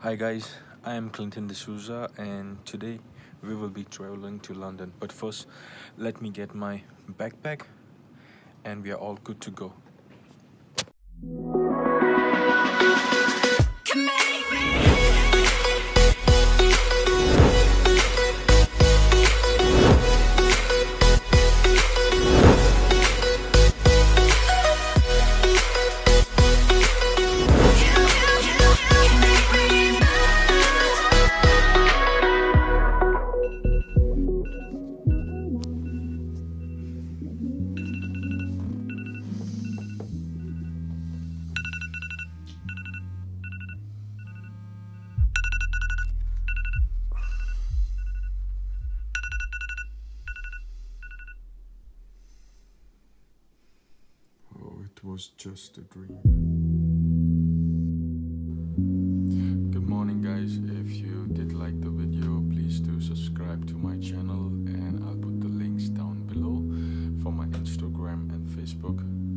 Hi guys, I am Clinton D'Souza and today we will be traveling to London. But first, let me get my backpack and we are all good to go. it was just a dream. Good morning guys, if you did like the video, please do subscribe to my channel and I'll put the links down below for my Instagram and Facebook.